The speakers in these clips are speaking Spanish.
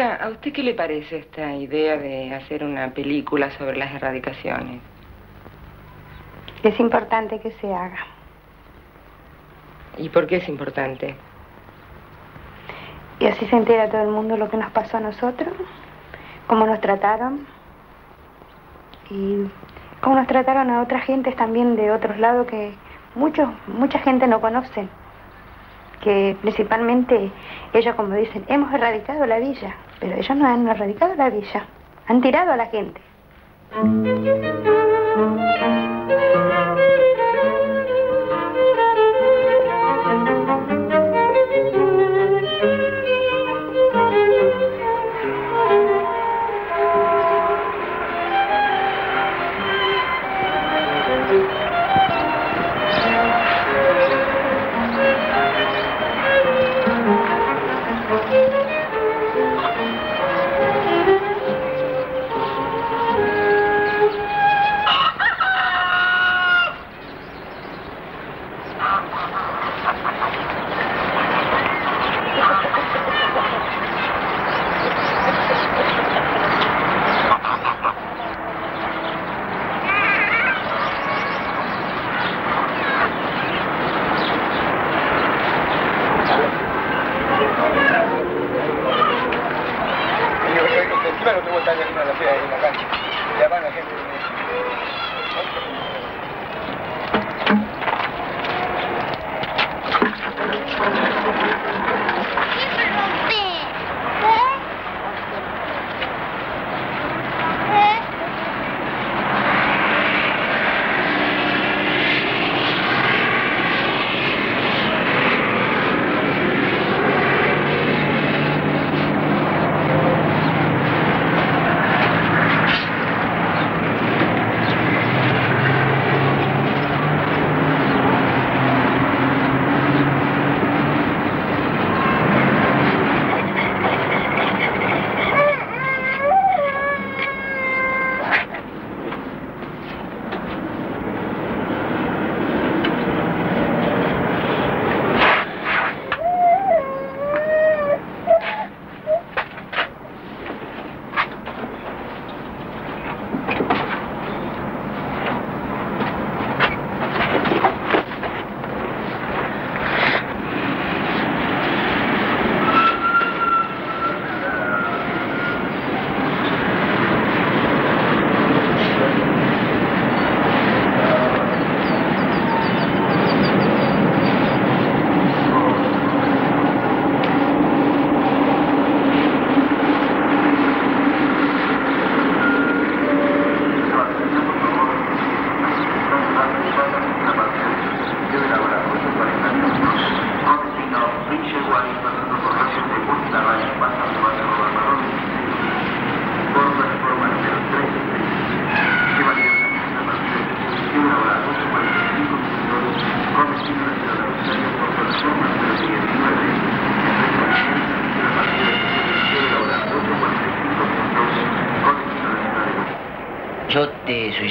Chica, ¿a usted qué le parece esta idea de hacer una película sobre las erradicaciones? Es importante que se haga. ¿Y por qué es importante? Y así se entera todo el mundo lo que nos pasó a nosotros, cómo nos trataron y cómo nos trataron a otras gentes también de otros lados que muchos, mucha gente no conoce. Que principalmente ellos, como dicen, hemos erradicado la villa, pero ellos no han erradicado la villa, han tirado a la gente.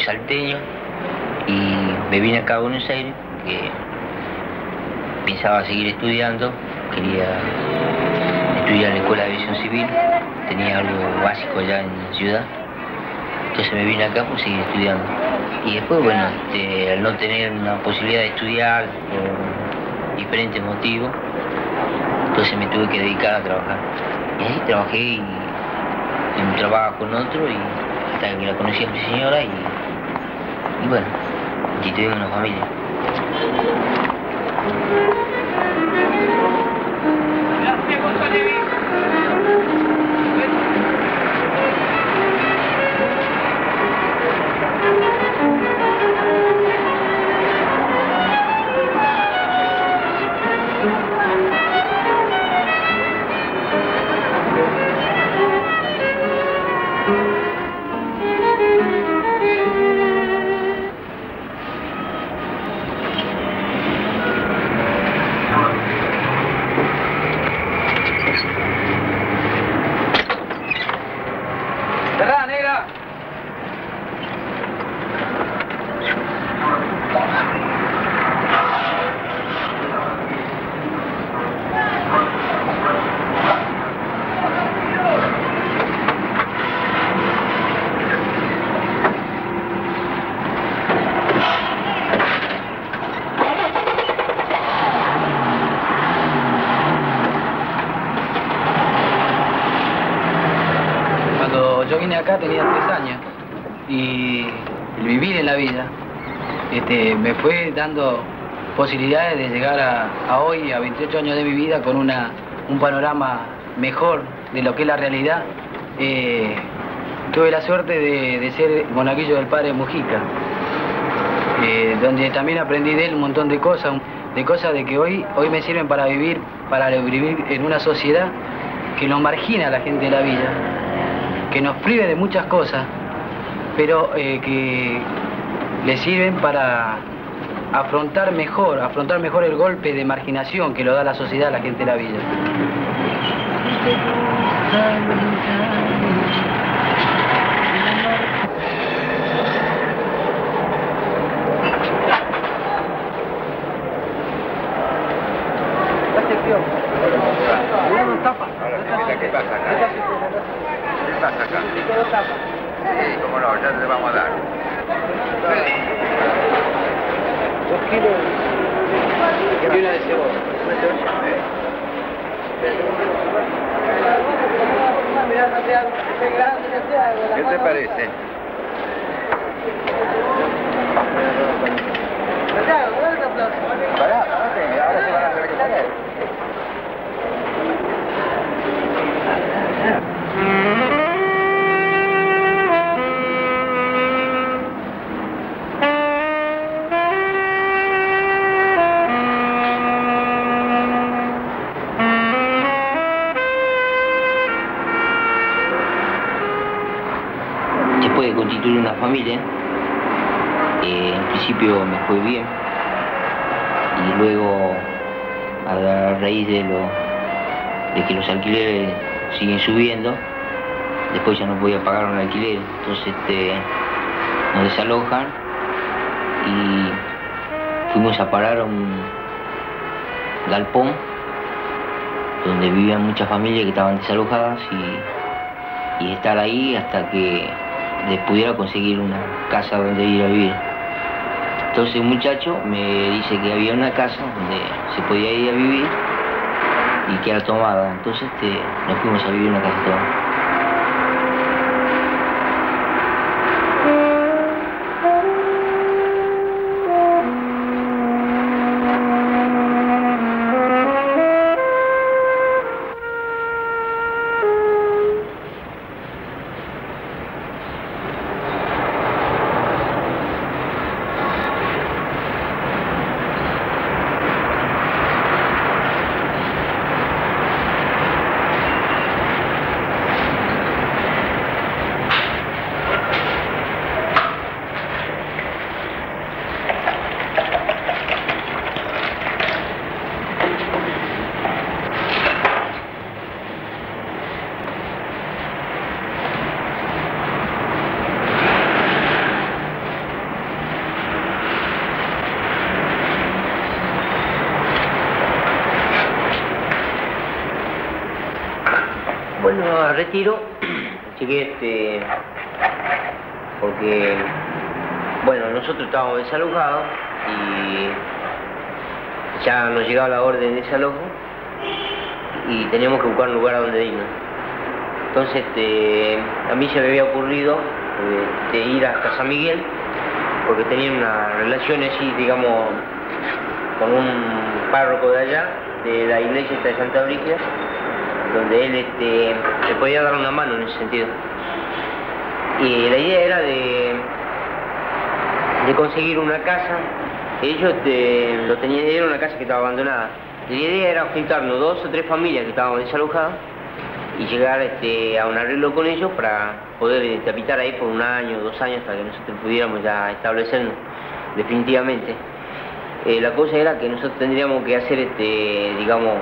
Salteño y me vine acá a Buenos Aires, que pensaba seguir estudiando, quería estudiar en la Escuela de Aviación Civil, tenía algo básico allá en la ciudad, entonces me vine acá por seguir estudiando. Y después, bueno, este, al no tener una posibilidad de estudiar por diferentes motivos, entonces me tuve que dedicar a trabajar. Y ahí trabajé y, un trabajo con otro y hasta que la conocí a mi señora y Y bueno, aquí tuvimos una familia. Gracias, posibilidades de llegar a, hoy, a 28 años de mi vida, con una, un panorama mejor de lo que es la realidad. Eh, tuve la suerte de, ser monaguillo del padre Mujica, eh, donde también aprendí de él un montón de cosas, de cosas de que hoy, hoy me sirven para vivir, para vivir en una sociedad que nos margina a la gente de la villa, que nos prive de muchas cosas, pero eh, que le sirven para afrontar mejor, afrontar mejor el golpe de marginación que lo da la sociedad a la gente de la villa. ¿Qué pasa acá? ¿Qué pasa acá? Sí, cómo no, ya te vamos a dar. Dos kilos y una de cebolla. ¿Qué te parece? Constituir una familia, eh, en principio me fue bien y luego a raíz de lo de que los alquileres siguen subiendo. Después ya no podía pagar un alquiler, entonces este, nos desalojan y fuimos a parar a un galpón donde vivían muchas familias que estaban desalojadas y, y estar ahí hasta que pudiera conseguir una casa donde ir a vivir. Entonces un muchacho me dice que había una casa donde se podía ir a vivir y que era tomada. Entonces este, nos fuimos a vivir en una casa tomada. Retiro, llegué este, porque, bueno, nosotros estábamos desalojados y ya nos llegaba la orden de desalojo y teníamos que buscar un lugar a donde irnos. Entonces, este, a mí se me había ocurrido este, ir hasta San Miguel, porque tenía una relación así, digamos, con un párroco de allá, de la iglesia de Santa Brígida, donde él este, le podía dar una mano en ese sentido. Y la idea era de, de conseguir una casa. Ellos este, lo tenían, era una casa que estaba abandonada. la idea era juntarnos dos o tres familias que estaban desalojadas y llegar este, a un arreglo con ellos para poder este, habitar ahí por un año, dos años, hasta que nosotros pudiéramos ya establecernos definitivamente. Eh, la cosa era que nosotros tendríamos que hacer, este, digamos,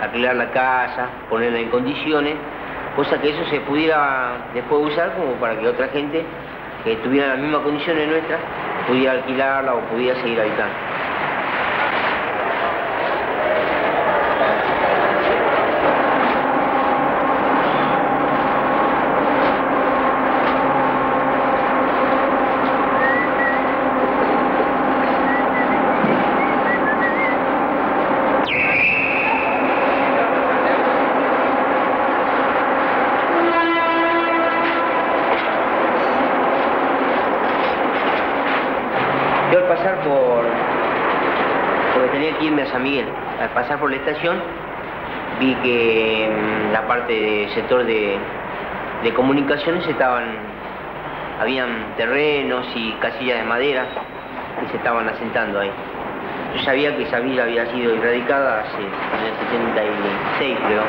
arreglar la casa, ponerla en condiciones, cosa que eso se pudiera después usar como para que otra gente que tuviera las mismas condiciones nuestras pudiera alquilarla o pudiera seguir habitando. San Miguel, al pasar por la estación vi que en la parte del sector de, de comunicaciones estaban, habían terrenos y casillas de madera que se estaban asentando ahí. Yo sabía que esa villa había sido erradicada hace en el 76, creo.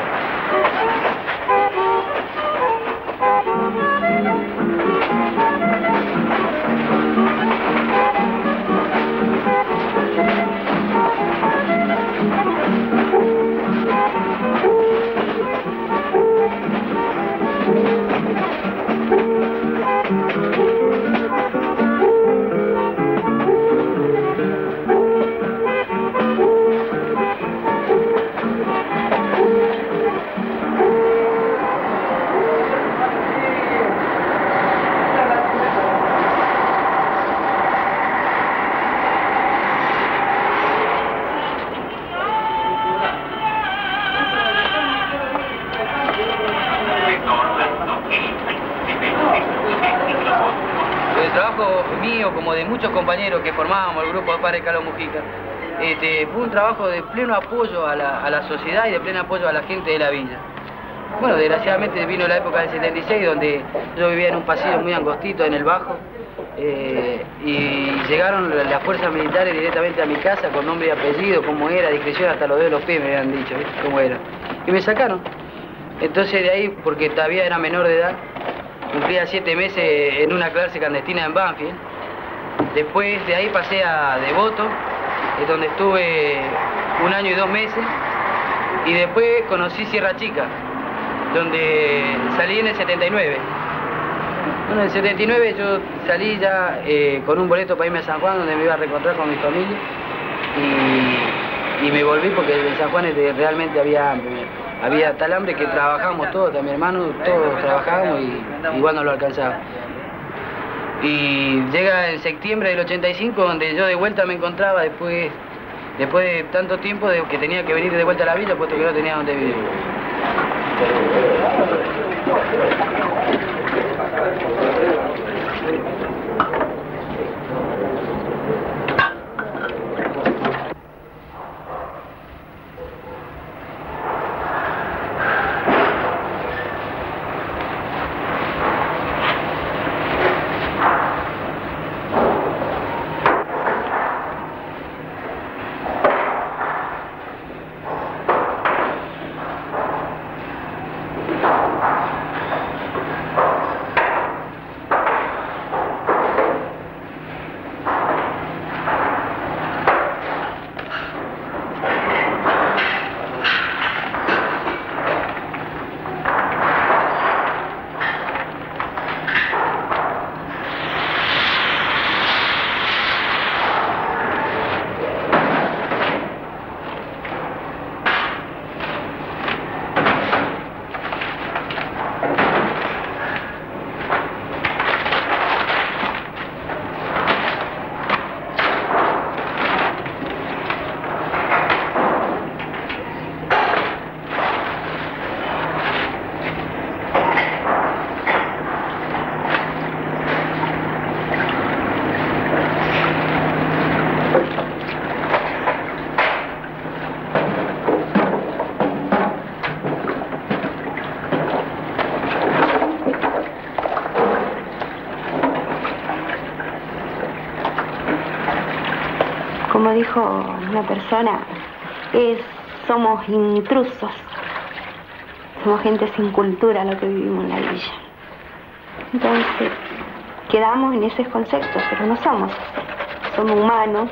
Este, fue un trabajo de pleno apoyo a la, sociedad y de pleno apoyo a la gente de la villa. Bueno, desgraciadamente vino la época del 76, donde yo vivía en un pasillo muy angostito en el Bajo, eh, y llegaron las fuerzas militares directamente a mi casa con nombre y apellido, cómo era, discreción hasta los dedos de los pies me habían dicho, cómo era. Y me sacaron. Entonces de ahí, porque todavía era menor de edad, cumplía siete meses en una clase clandestina en Banfield. Después de ahí pasé a Devoto, es donde estuve un año y dos meses. Y después conocí Sierra Chica, donde salí en el 79. Bueno, en el 79 yo salí ya eh, con un boleto para irme a San Juan, donde me iba a reencontrar con mi familia. Y, me volví porque en San Juan realmente había hambre. Había tal hambre que trabajábamos todos, mi hermano, todos trabajábamos y igual no lo alcanzaba. Y llega en septiembre del 85, donde yo de vuelta me encontraba después, después de tanto tiempo que tenía que venir de vuelta a la villa, puesto que no tenía donde vivir. Como dijo una somos intrusos. Somos gente sin cultura lo que vivimos en la villa. Entonces, quedamos en esos conceptos, pero no somos. Somos humanos.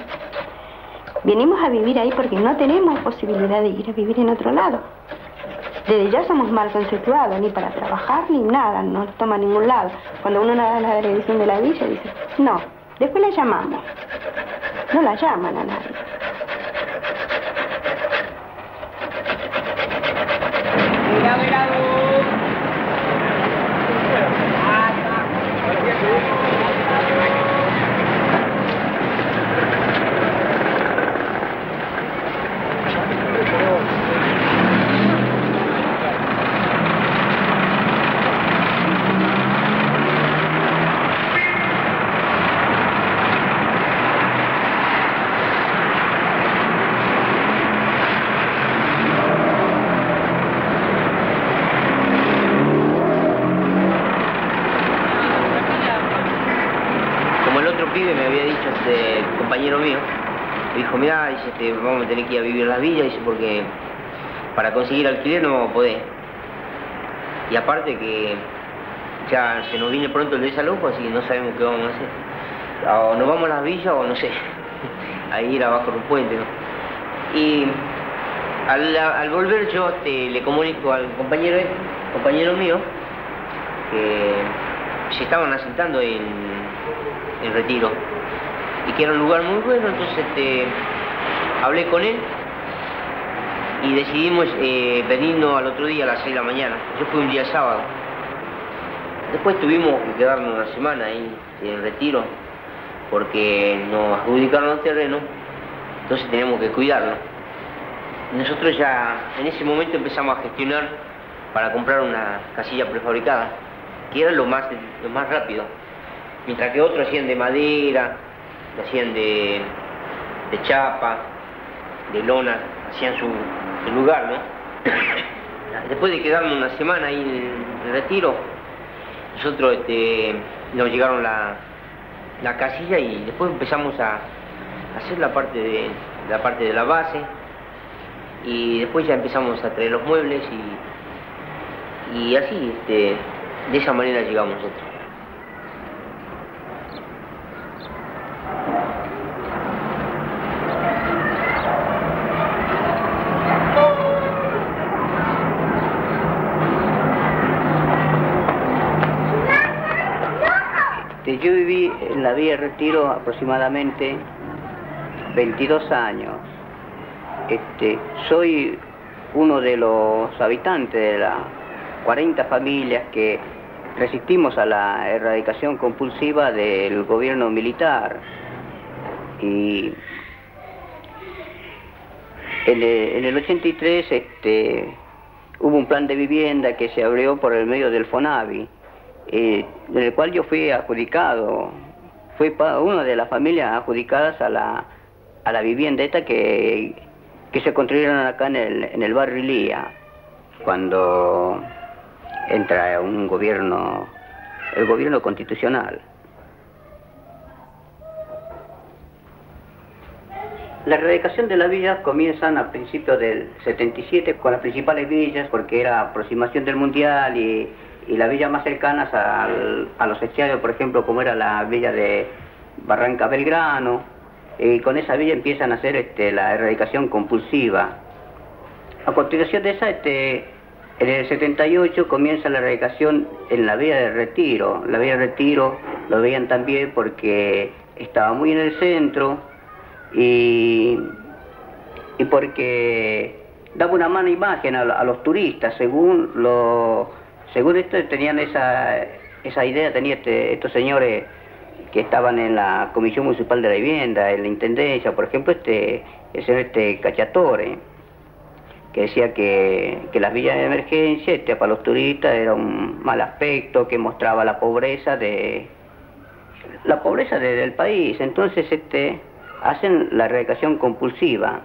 Venimos a vivir ahí porque no tenemos posibilidad de ir a vivir en otro lado. Desde ya somos mal conceptuados, ni para trabajar ni nada, no toma ningún lado. Cuando uno da la dirección de la villa, dice, no, después la llamamos. No la llaman a nadie. A tener que ir a vivir en las villas, dice, porque para conseguir alquiler no poder. Y aparte que ya se nos viene pronto el desalojo, así que no sabemos qué vamos a hacer. O nos vamos a las villas o no sé, a ir abajo de un puente. Y al, volver yo este, le comunico al compañero, compañero mío que se estaban asentando en, en Retiro y que era un lugar muy bueno, entonces este, hablé con él y decidimos eh, venirnos al otro día a las 6 de la mañana. Yo fui un día sábado. Después tuvimos que quedarnos una semana ahí en retiro porque nos adjudicaron el terreno, entonces teníamos que cuidarlo. Nosotros ya en ese momento empezamos a gestionar para comprar una casilla prefabricada, que era lo más, lo más rápido. Mientras que otros hacían de madera, hacían de, de chapa, de lona, hacían su, lugar, ¿no? Después de quedarnos una semana ahí en el retiro, nosotros este, nos llegaron la, la casilla y después empezamos a hacer la parte de la parte de la base y después ya empezamos a traer los muebles y, y así este, de esa manera llegamos nosotros. Yo viví en la Villa Retiro aproximadamente 22 años. Este, soy uno de los habitantes de las 40 familias que resistimos a la erradicación compulsiva del gobierno militar. Y en el, 83 este, hubo un plan de vivienda que se abrió por el medio del FONAVI en el cual yo fui adjudicado, fui una de las familias adjudicadas a la, a la vivienda esta que, que se construyeron acá en el, en el barrio Lía, cuando entra un gobierno, el gobierno constitucional. La erradicación de las villas comienzan a principios del 77 con las principales villas porque era aproximación del mundial y y las villas más cercanas a los estadios, por ejemplo, como era la villa de Barranca Belgrano, y con esa villa empiezan a hacer este, la erradicación compulsiva. A continuación de esa, este, en el 78 comienza la erradicación en la villa de Retiro. La villa de Retiro lo veían también porque estaba muy en el centro y, y porque daba una mala imagen a, a los turistas, según lo según esto tenían esa, esa idea, tenían este, estos señores que estaban en la Comisión Municipal de la Vivienda, en la Intendencia, por ejemplo, este, el señor este Cachatore, que decía que, que las villas de emergencia este, para los turistas era un mal aspecto, que mostraba la pobreza de la pobreza del país. Entonces este, hacen la erradicación compulsiva.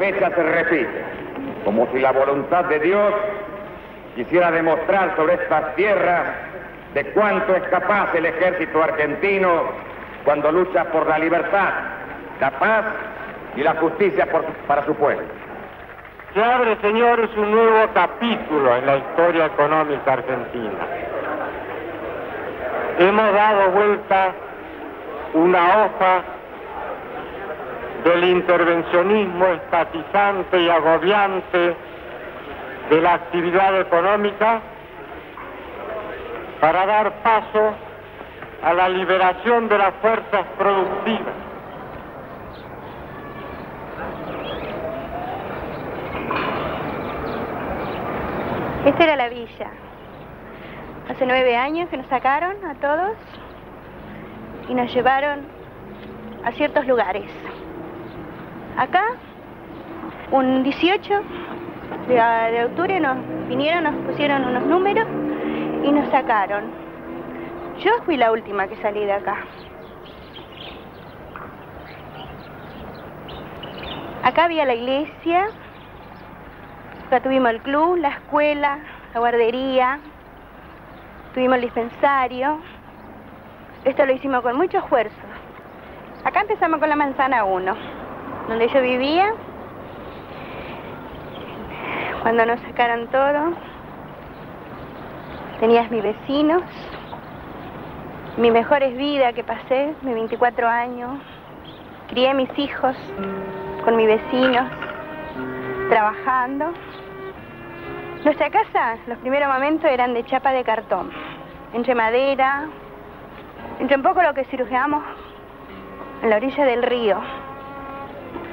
Fecha se repite, como si la voluntad de Dios quisiera demostrar sobre estas tierras de cuánto es capaz el ejército argentino cuando lucha por la libertad, la paz y la justicia para su pueblo. Se abre, señores, un nuevo capítulo en la historia económica argentina. Hemos dado vuelta una hoja del intervencionismo estatizante y agobiante de la actividad económica para dar paso a la liberación de las fuerzas productivas. Esta era la villa. Hace nueve años que nos sacaron a todos y nos llevaron a ciertos lugares. Acá, un 18 de, octubre, nos, Vinieron, nos pusieron unos números y nos sacaron. Yo fui la última que salí de acá. Acá había la iglesia, acá tuvimos el club, la escuela, la guardería, tuvimos el dispensario. Esto lo hicimos con mucho esfuerzo. Acá empezamos con la manzana 1, donde yo vivía. Cuando nos sacaron todo, tenías mis vecinos, mis mejores vidas que pasé, mis 24 años. Crié mis hijos con mis vecinos, trabajando. Nuestra casa, los primeros momentos eran de chapa de cartón, entre madera, entre un poco lo que cirujeamos en la orilla del río.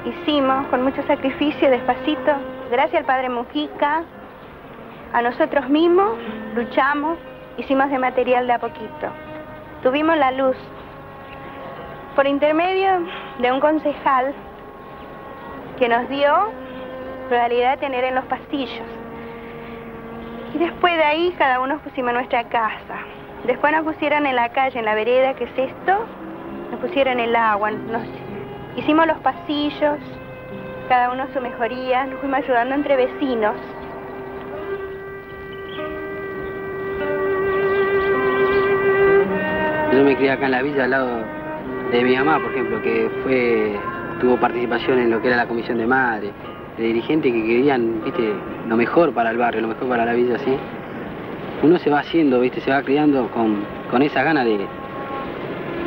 Hicimos con mucho sacrificio, despacito, gracias al Padre Mujica, a nosotros mismos, luchamos, hicimos de material de a poquito. Tuvimos la luz por intermedio de un concejal que nos dio realidad de tener en los pasillos. Y después de ahí cada uno pusimos nuestra casa. Después nos pusieron en la calle, en la vereda, que es esto, nos pusieron el agua, nos hicimos los pasillos, cada uno su mejoría, nos fuimos ayudando entre vecinos. Yo me crié acá en la villa al lado de mi mamá, por ejemplo, que fue tuvo participación en lo que era la comisión de madre, de dirigentes que querían, viste, lo mejor para el barrio, lo mejor para la villa, así. Uno se va haciendo, viste, se va criando con, con esa gana de,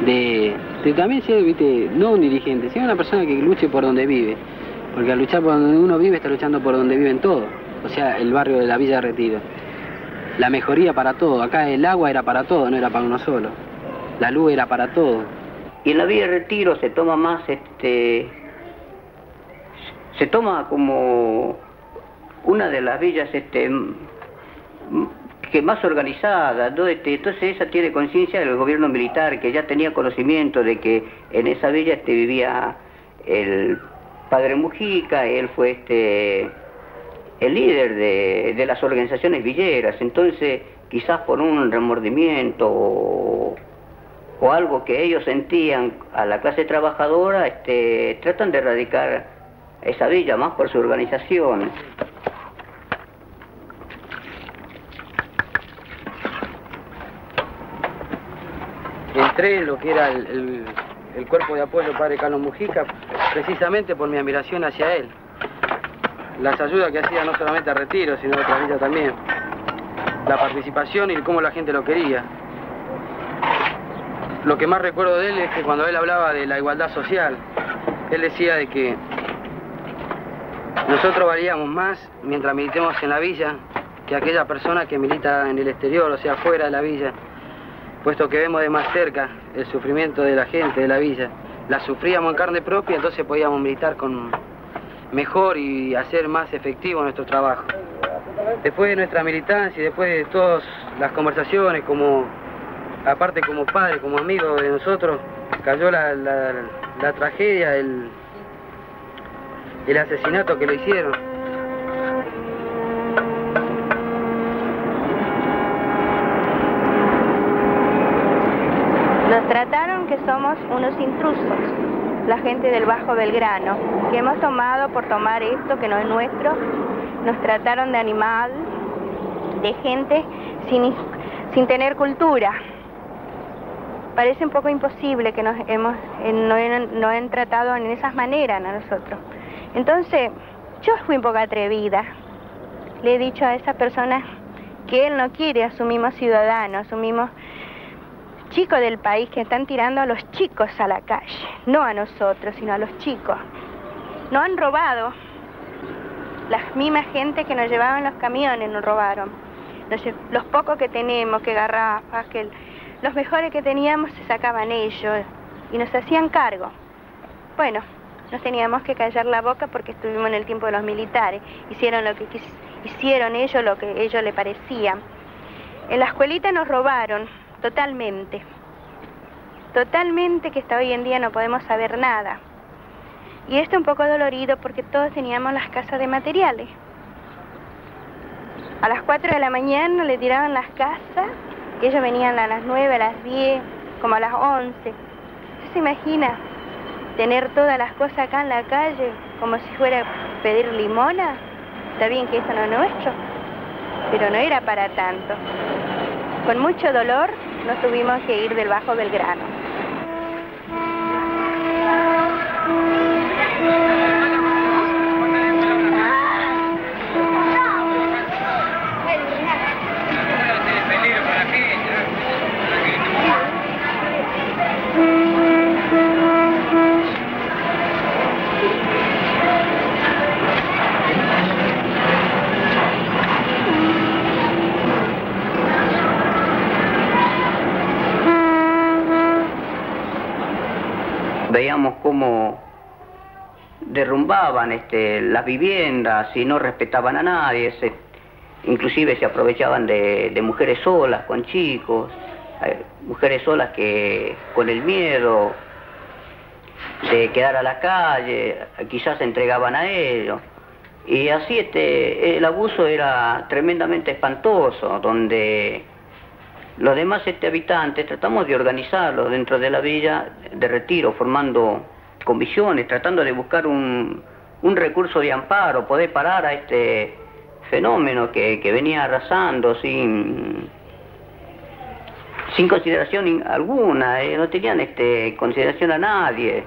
de, también ser, viste, no un dirigente, sino una persona que luche por donde vive. Porque al luchar por donde uno vive, está luchando por donde viven todos. O sea, el barrio de la Villa de Retiro. La mejoría para todo. Acá el agua era para todo, no era para uno solo. La luz era para todo. Y en la Villa de Retiro se toma más, este, se toma como una de las villas, este, que más organizada, este, entonces esa tiene conciencia del gobierno militar, que ya tenía conocimiento de que en esa villa este, vivía el padre Mujica, él fue este, el líder de, las organizaciones villeras, entonces quizás por un remordimiento o algo que ellos sentían a la clase trabajadora, tratan de erradicar esa villa más por su organización. Entré en lo que era el, el cuerpo de apoyo Padre Carlos Mujica precisamente por mi admiración hacia él. Las ayudas que hacía no solamente a Retiro, sino a otra villa también. La participación y cómo la gente lo quería. Lo que más recuerdo de él es que cuando él hablaba de la igualdad social, él decía de que nosotros valíamos más mientras militemos en la villa que aquella persona que milita en el exterior, o sea, fuera de la villa, puesto que vemos de más cerca el sufrimiento de la gente de la villa. La sufríamos en carne propia, entonces podíamos militar con mejor y hacer más efectivo nuestro trabajo. Después de nuestra militancia y después de todas las conversaciones como aparte como padre, como amigo de nosotros, cayó la, tragedia, el, el asesinato que lo hicieron. Unos intrusos, la gente del Bajo Belgrano, que hemos tomado por tomar esto que no es nuestro, nos trataron de animal, de gente sin, sin tener cultura parece un poco imposible que nos hemos, eh, no, no han tratado en esas maneras a nosotros. Entonces, yo fui un poco atrevida. Le he dicho a esa persona que él no quiere, asumimos ciudadanos, asumimos chicos del país que están tirando a los chicos a la calle, no a nosotros, sino a los chicos. No han robado. Las mismas gente que nos llevaban los camiones nos robaron. Los, pocos que tenemos, que garrafas, que... Los mejores que teníamos se sacaban ellos y nos hacían cargo. Bueno, nos teníamos que callar la boca porque estuvimos en el tiempo de los militares. Hicieron lo que hicieron ellos lo que ellos le parecía. En la escuelita nos robaron totalmente. Totalmente que hasta hoy en día no podemos saber nada. Y esto un poco dolorido porque todos teníamos las casas de materiales. A las 4 de la mañana le tiraban las casas, que ellos venían a las 9, a las 10, como a las 11. ¿Se imagina tener todas las cosas acá en la calle, como si fuera pedir limona? Está bien que eso no es nuestro, pero no era para tanto. Con mucho dolor nos tuvimos que ir del Bajo Belgrano. Derrumbaban este, las viviendas y no respetaban a nadie, inclusive se aprovechaban de, mujeres solas, con chicos, eh, mujeres solas que con el miedo de quedar a la calle, quizás se entregaban a ellos. Y así este, el abuso era tremendamente espantoso, donde los demás este, habitantes tratamos de organizarlos dentro de la villa de retiro, formando comisiones, tratando de buscar un, recurso de amparo, poder parar a este fenómeno que, venía arrasando sin, sin consideración alguna, eh, no tenían este, consideración a nadie.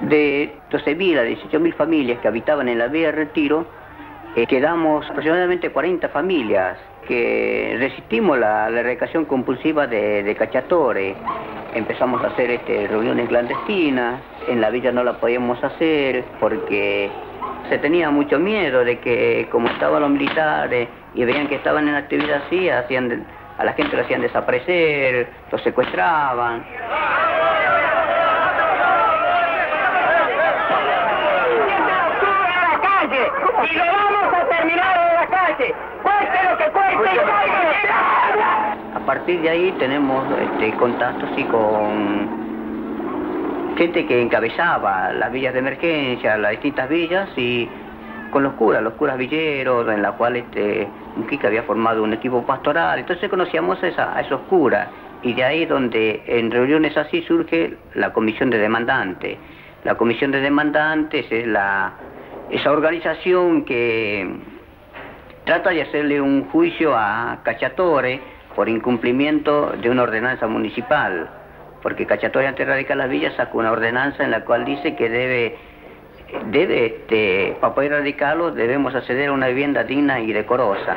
De 12.000 a 18.000 familias que habitaban en la vía de retiro, eh, quedamos aproximadamente 40 familias que resistimos la, erradicación compulsiva de, de. Empezamos a hacer este, reuniones clandestinas, en la villa no la podíamos hacer porque se tenía mucho miedo de que como estaban los militares y veían que estaban en actividad así, hacían, a la gente lo hacían desaparecer, los secuestraban. la calle. Cueste lo que cueste A partir de ahí tenemos este, contactos y con gente que encabezaba las villas de emergencia, las distintas villas y con los curas, los curas villeros, en la cual este, Mujica había formado un equipo pastoral, entonces conocíamos a, esa, a esos curas y de ahí donde en reuniones así surge la comisión de demandantes. La comisión de demandantes es la esa organización que trata de hacerle un juicio a Cachatore por incumplimiento de una ordenanza municipal, porque Cachatore antes de radicar las villas sacó una ordenanza en la cual dice que debe, debe este, para poder radicarlo debemos acceder a una vivienda digna y decorosa.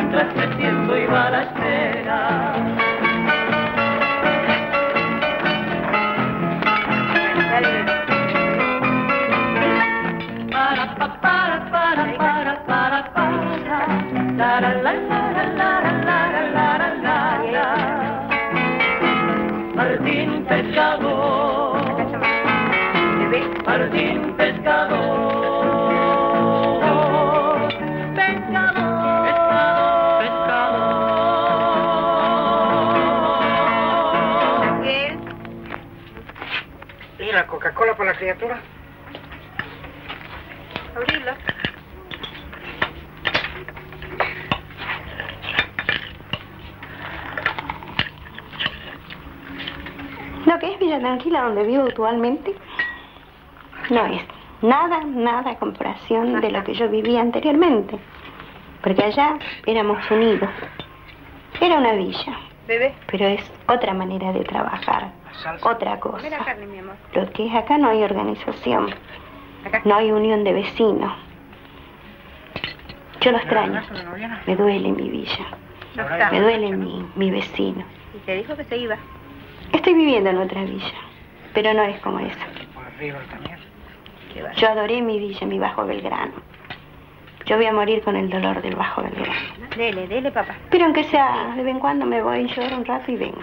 mientras creciendo iba a la espera. Para, pa, para, para, para, para, para, la, la, la, la, la, la, la, la, la, la, la. Martín Pescador, Martín Coca-Cola para la criatura? Abrilo. Lo que es Villa Tranquila, donde vivo actualmente, no es nada, nada a comparación de lo que yo vivía anteriormente. Porque allá éramos unidos. Era una villa. Bebé. Pero es otra manera de trabajar, otra cosa. Come la carne, mi amor. Lo que es acá no hay organización, no hay unión de vecinos. Yo lo extraño, me duele mi villa, No me duele mi, mi vecino. Y te dijo que se iba. Estoy viviendo en otra villa, pero no es como esa. Yo adoré mi villa, mi Bajo Belgrano. Yo voy a morir con el dolor del Bajo Belgrano. Dele, dele, papá. Pero aunque sea, de vez en cuando me voy, lloro un rato y vengo.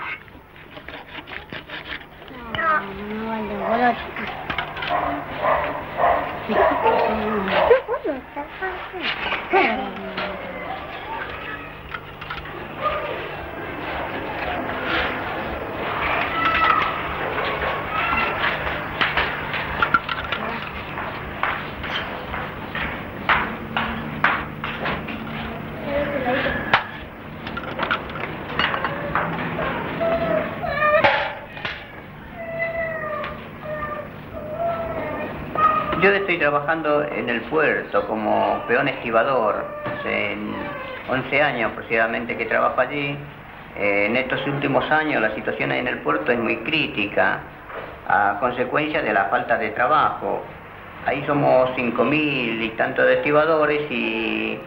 Yo estoy trabajando en el puerto como peón estibador. Hace 11 años aproximadamente que trabajo allí. Eh, en estos últimos años la situación en el puerto es muy crítica a consecuencia de la falta de trabajo. Ahí somos 5.000 y tantos de estibadores y,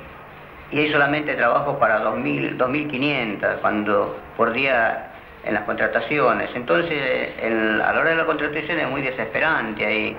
y hay solamente trabajo para 2.000, 2.500 cuando por día en las contrataciones. Entonces, a la hora de la contratación es muy desesperante ahí.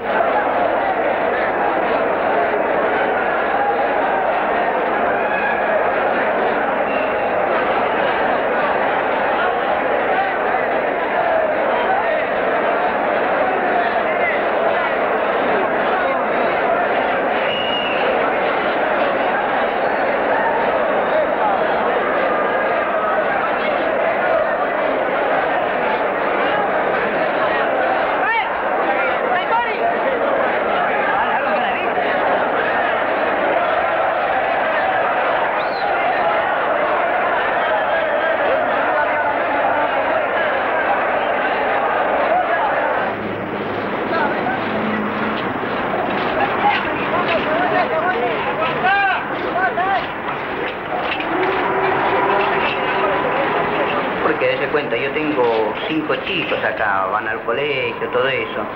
Porque dése cuenta, yo tengo cinco chicos acá, van al colegio, todo eso.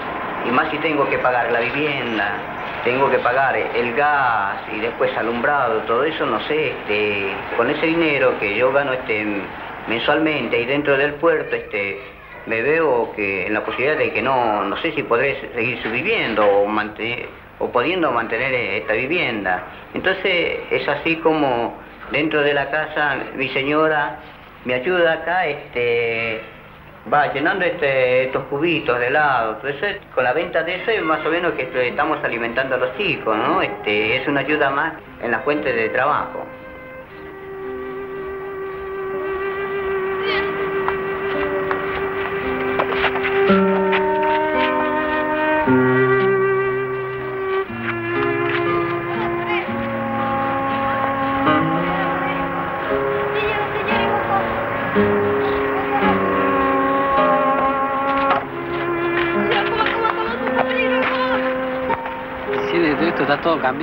Y tengo que pagar la vivienda, tengo que pagar el gas y después alumbrado, todo eso, no sé, este, con ese dinero que yo gano este, mensualmente ahí dentro del puerto, este, me veo que en la posibilidad de que no, no sé si podré seguir subviviendo o mantener, o pudiendo mantener esta vivienda. Entonces es así como dentro de la casa mi señora me ayuda acá, este, va llenando este, estos cubitos de helado, con la venta de eso es más o menos que estamos alimentando a los chicos, ¿no? Este, es una ayuda más en la fuente de trabajo.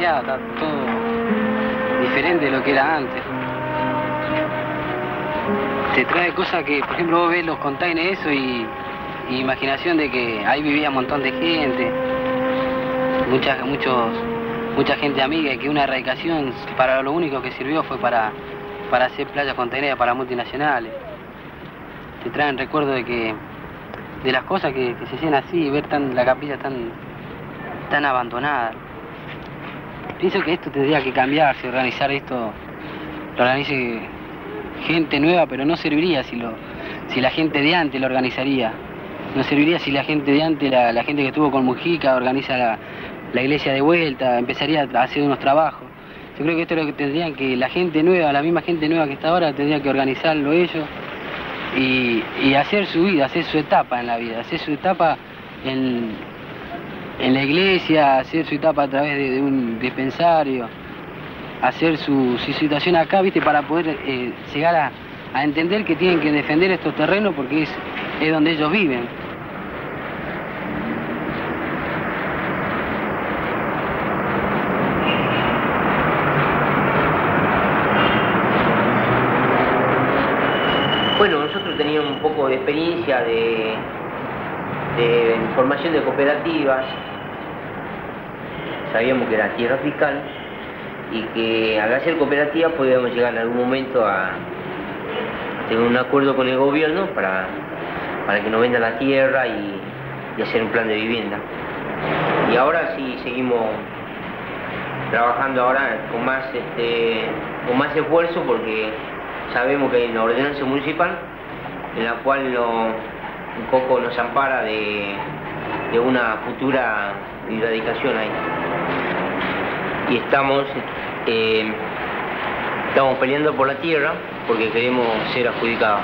Está todo diferente de lo que era antes. te trae cosas que, por ejemplo, vos ves los containers eso y, y imaginación de que ahí vivía un montón de gente, mucha, muchos, mucha gente amiga y que una erradicación para lo único que sirvió fue para, para hacer playas containeras para multinacionales. Te traen recuerdo de que de las cosas que, se hacían así, ver tan, la capilla tan, tan abandonada. Pienso que esto tendría que cambiarse, organizar esto, lo organice gente nueva, pero no serviría si, lo, si la gente de antes lo organizaría. No serviría si la gente de antes, la, gente que estuvo con Mujica, organiza la, la iglesia de vuelta, empezaría a hacer unos trabajos. Yo creo que esto es lo que tendrían que, la gente nueva, la misma gente nueva que está ahora, tendría que organizarlo ellos y, y hacer su vida, hacer su etapa en la vida, hacer su etapa en, en la iglesia, hacer su etapa a través de, un dispensario, hacer su, su situación acá, viste, para poder eh, llegar a, a entender que tienen que defender estos terrenos porque es, es donde ellos viven. Bueno, nosotros teníamos un poco de experiencia de, de formación de cooperativas. Sabíamos que era tierra fiscal y que al hacer cooperativas podíamos llegar en algún momento a tener un acuerdo con el gobierno para, para que nos venda la tierra y, y hacer un plan de vivienda. Y ahora sí seguimos trabajando ahora con más, este, con más esfuerzo porque sabemos que hay una ordenanza municipal en la cual no- un poco nos ampara de, una futura erradicación ahí. Y estamos, eh, estamos peleando por la tierra porque queremos ser adjudicados.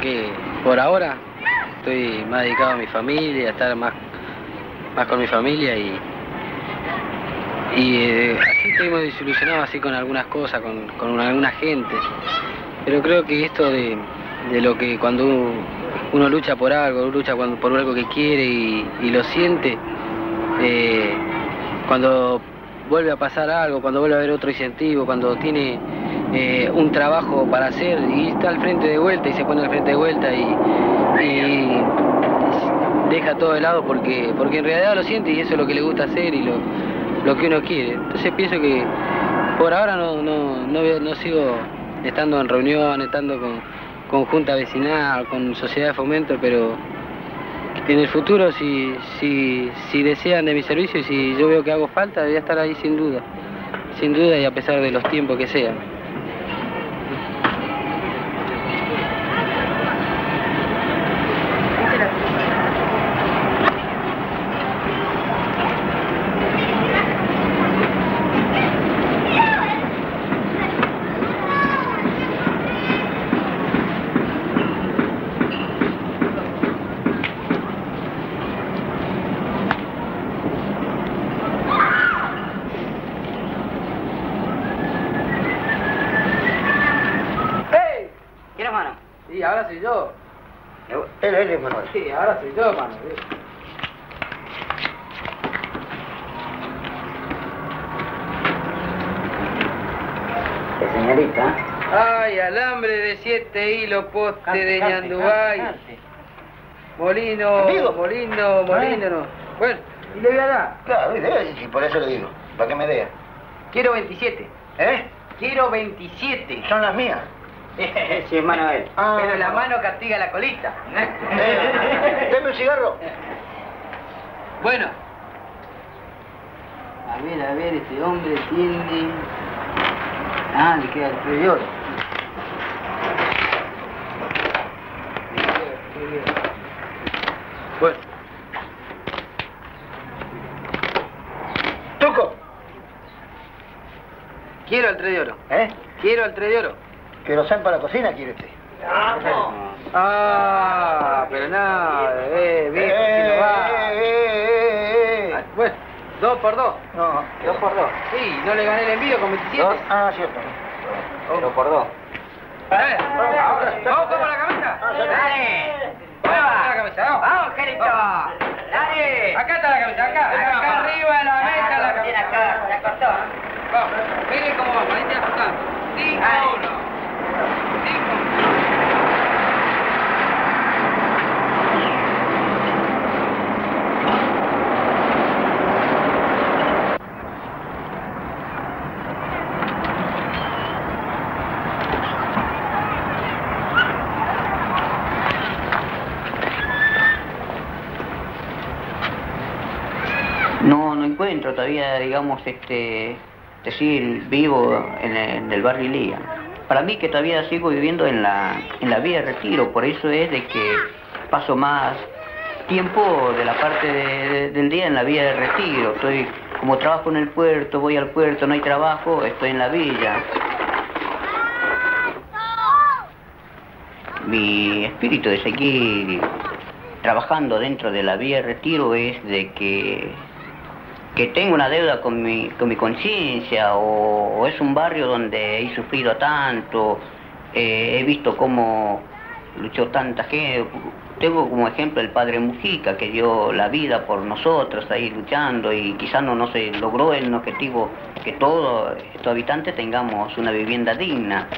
Que por ahora estoy más dedicado a mi familia, a estar más, más con mi familia y, y eh, así estuvimos desilusionados así con algunas cosas, con, con alguna gente. Pero creo que esto de, de lo que cuando uno, lucha por algo, lucha cuando, por algo que quiere y, y lo siente, eh, cuando vuelve a pasar algo, cuando vuelve a haber otro incentivo, cuando tiene eh, un trabajo para hacer y está al frente de vuelta y se pone al frente de vuelta y, deja todo de lado porque, porque en realidad lo siente y eso es lo que le gusta hacer y lo, lo que uno quiere. Entonces pienso que por ahora no, no, no sigo estando en reunión, estando con, con junta vecinal, con sociedad de fomento, pero en el futuro si, si, si desean de mi servicio y si yo veo que hago falta, voy a estar ahí sin duda, sin duda y a pesar de los tiempos que sean. ¡Hey! ¿Quién es mano? Sí, ahora soy yo. Él, él es Manuel. Sí, ahora soy yo, mano. La señorita. Ay, alambre de siete hilos, poste Cante, de cante, Ñandubay. cante, cante. Molino, Digo. molino, molino. no. Bueno, y le voy a dar. Claro, y por eso le digo, para que me vea. Quiero 27. ¿Eh? Quiero 27. Son las mías. Sí, Manuel. Ah. Pero la mano castiga la colita. Deme un cigarro. Bueno. A ver, a ver, este hombre tiene... Ah, le queda el prior. Bueno, Tuco. quiero el tres de oro. ¿Eh? Quiero el tres de oro. Que lo sean para la cocina, quiere usted. Ah, pero no, eh, viejo, Eh, no va. eh, eh, eh, Ah, eh. Bueno, dos por dos. No, Dos por dos. Sí, no le gané el envío con 27. Dos. Ah, cierto. Pero por dos. Dale, vamos, vamos la cabeza. Dale. Mueva la cabeza, vamos. Vamos. Dale. Acá está la cabeza, acá, acá arriba de la mesa la cabeza. acá, la costó. Vamos, miren cómo vamos, ahí te apuntando. 5 Dale. 1. 5 No, no encuentro todavía, digamos, este, decir vivo en el, en el barrio Ilía. Para mí que todavía sigo viviendo en la, en la vía de retiro, por eso es de que paso más tiempo de la parte de- de- del día en la vía de retiro. Estoy, como trabajo en el puerto, voy al puerto, no hay trabajo, estoy en la villa. Mi espíritu de seguir trabajando dentro de la vía de retiro es de que que tengo una deuda con mi, con mi conciencia o, es un barrio donde he sufrido tanto, eh, he visto cómo luchó tanta gente. Tengo como ejemplo el padre Mujica que dio la vida por nosotros ahí luchando y quizás no, no se logró el objetivo que todos estos habitantes tengamos una vivienda digna.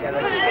¿No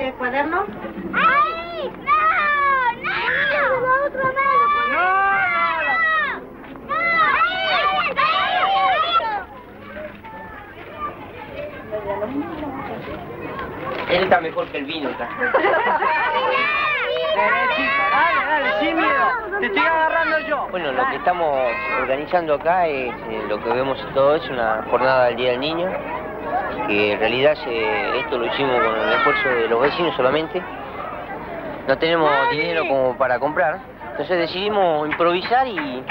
este cuaderno? ¡Ay! ¡No! ¡No! ¡No! ¡Otro más! ¡No! ¡No! Él está mejor que el vino acá. Dale, dale, sin miedo. Te estoy agarrando yo. Bueno, lo que estamos organizando acá es eh, lo que vemos todo es una jornada del Día del Niño, que en realidad se- esto lo hicimos con el esfuerzo de los vecinos solamente. no tenemos dinero como para comprar. Entonces decidimos improvisar y,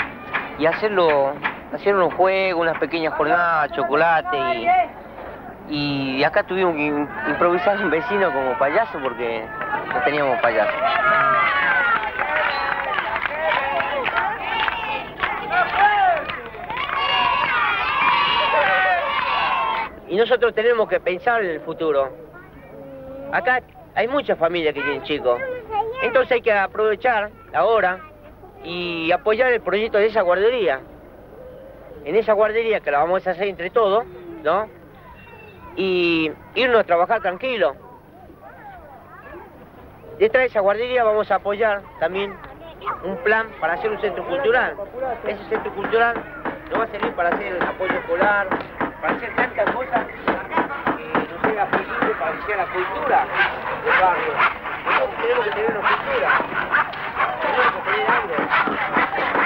y hacerlo, hacer unos juegos, unas pequeñas jornadas, chocolate y, y acá tuvimos que im- improvisar un vecino como payaso porque no teníamos payaso. Y nosotros tenemos que pensar en el futuro. Acá hay muchas familias que tienen chicos. Entonces hay que aprovechar ahora y apoyar el proyecto de esa guardería. En esa guardería que la vamos a hacer entre todos, ¿no? Y irnos a trabajar tranquilo. Detrás de esa guardería vamos a apoyar también un plan para hacer un centro cultural. Ese centro cultural nos va a servir para hacer apoyo escolar, para tantas cosas que no era posible para que sea la cultura del barrio. Entonces tenemos que tener una cultura, tenemos que tener algo.